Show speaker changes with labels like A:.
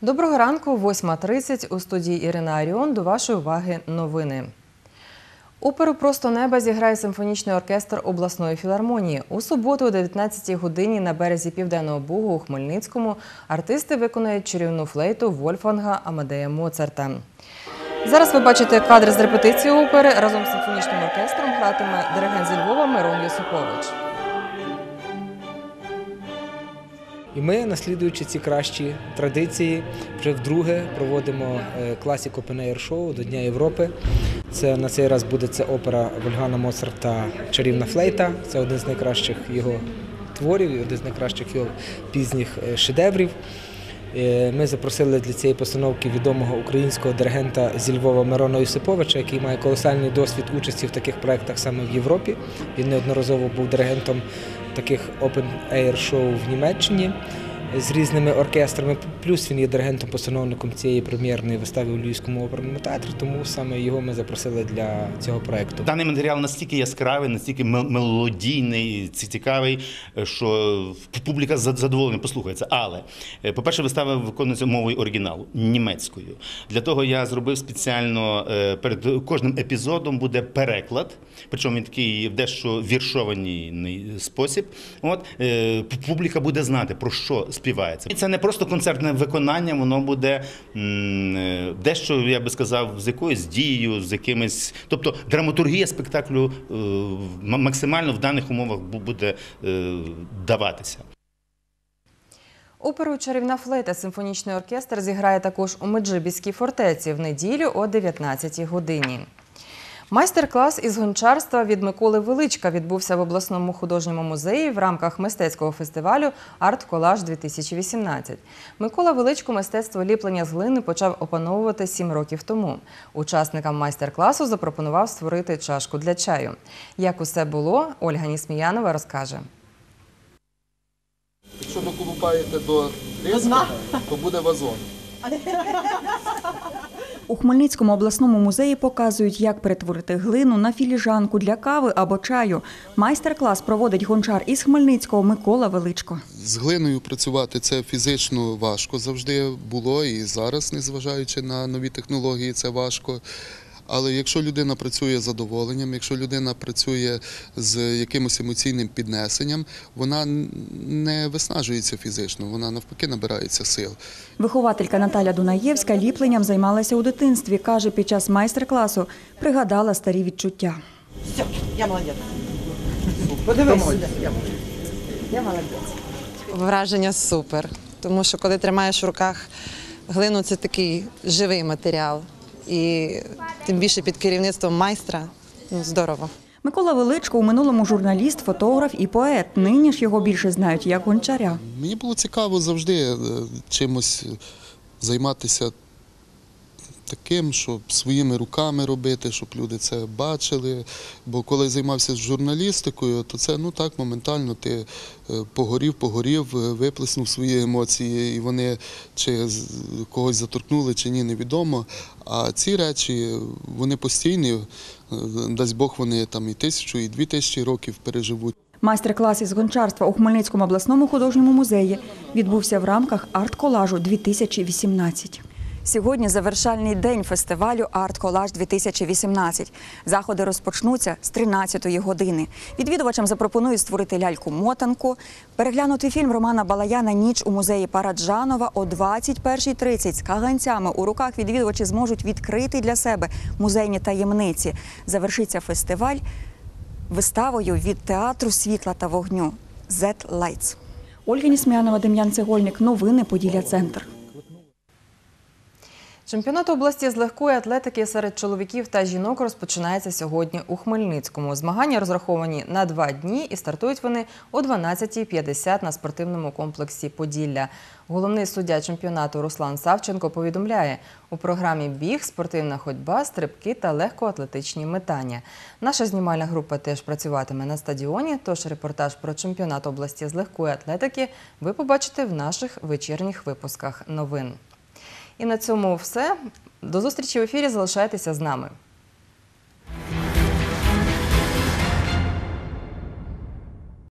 A: Доброго ранку, 8.30 у студії Ірина Аріон. До вашої уваги новини. Оперу Просто неба зіграє симфонічний оркестр обласної філармонії. У суботу о 19-й годині на березі Південного Бугу у Хмельницькому артисти виконають чарівну флейту Вольфганга Амадея Моцарта. Зараз ви бачите кадри з репетиції опери. Разом з симфонічним оркестром гратиме диригент зі Львова Мирон Йосипович.
B: І ми, наслідуючи ці кращі традиції, вже вдруге проводимо класік Open Air Show до Дня Європи. Це на цей раз буде це опера Вольгана Моцарта Чарівна флейта. Це один з найкращих його творів, і один з найкращих його пізніх е, шедеврів. Е, Ми запросили для цієї постановки відомого українського диригента зі Львова Мирона Юсиповича, який має колосальний досвід участі в таких проєктах саме в Європі. Він неодноразово був диригентом таких open air шоу в Німеччині з різними оркестрами. Плюс він є диригентом-постановником цієї прем'єрної вистави у Львівському оперному театрі, тому саме його ми запросили для цього проєкту.
C: Даний матеріал настільки яскравий, настільки мелодійний, цікавий, е, що публіка з задоволенням послухається. Але, е, по-перше, вистава виконується мовою оригіналу німецькою. Для того я зробив спеціально е, перед кожним епізодом буде переклад, причому він такий в дещо віршований спосіб. От публіка буде знати про що співається. І це не просто концертне виконання, воно буде е, дещо, я би сказав, з якоюсь дією, з якимись. Тобто драматургія спектаклю е, максимально в даних умовах буде е, даватися.
A: Оперу Чарівна флейта симфонічний оркестр зіграє також у Меджибіській фортеці в неділю о 19-й годині. Майстер-клас із гончарства від Миколи Величка відбувся в обласному художньому музеї в рамках мистецького фестивалю Арт-Колаж 2018. Микола Величко мистецтво ліплення з глини почав опановувати сім років тому. Учасникам майстер-класу запропонував створити чашку для чаю. Як усе було, Ольга Нісміянова розкаже.
D: Якщо доколупаєте до диска, то буде вазон.
E: У Хмельницькому обласному музеї показують, як перетворити глину на філіжанку для кави або чаю. Майстер-клас проводить гончар із Хмельницького Микола Величко.
D: З глиною працювати це фізично важко завжди було і зараз, незважаючи на нові технології, це важко. Але якщо людина працює з задоволенням, якщо людина працює з якимось емоційним піднесенням, вона не виснажується фізично, вона навпаки набирається сил.
E: Вихователька Наталя Дунаєвська ліпленням займалася у дитинстві. Каже, під час майстер-класу пригадала старі відчуття.
F: Все, я молодець. Подивись сюди. Я, я молодець.
G: Враження супер. Тому що коли тримаєш в руках глину, це такий живий матеріал. І тим більше під керівництвом майстра ну, здорово.
E: Микола Величко у минулому журналіст, фотограф і поет. Нині ж його більше знають як гончаря.
D: Мені було цікаво завжди е, чимось займатися таким, щоб своїми руками робити, щоб люди це бачили. Бо коли займався журналістикою, то це ну так моментально ти е, погорів, погорів, е, виплеснув свої емоції, і вони чи когось заторкнули, чи ні, невідомо. А ці речі вони постійні. Е, Дасть Бог, вони там і тисячу, і дві тисячі років переживуть.
E: Майстер-клас із гончарства у Хмельницькому обласному художньому музеї відбувся в рамках арт-колажу 2018. Сьогодні завершальний день фестивалю Арт-Колаж 2018. Заходи розпочнуться з 13-ї години. Відвідувачам запропонують створити ляльку-мотанку, переглянути фільм Романа Балаяна Ніч у музеї Параджанова о 21.30 з каганцями. У руках відвідувачі зможуть відкрити для себе музейні таємниці. Завершиться фестиваль виставою від театру світла та вогню «Z Lights». Ольга Нісмянова, Дем'ян Цегольник. Новини Поділля Центр.
A: Чемпіонат області з легкої атлетики серед чоловіків та жінок розпочинається сьогодні у Хмельницькому. Змагання розраховані на два дні і стартують вони о 12.50 на спортивному комплексі Поділля. Головний суддя чемпіонату Руслан Савченко повідомляє, у програмі біг, спортивна ходьба, стрибки та легкоатлетичні метання. Наша знімальна група теж працюватиме на стадіоні, тож репортаж про чемпіонат області з легкої атлетики ви побачите в наших вечірніх випусках новин. І на цьому все. До зустрічі в ефірі. Залишайтеся з нами.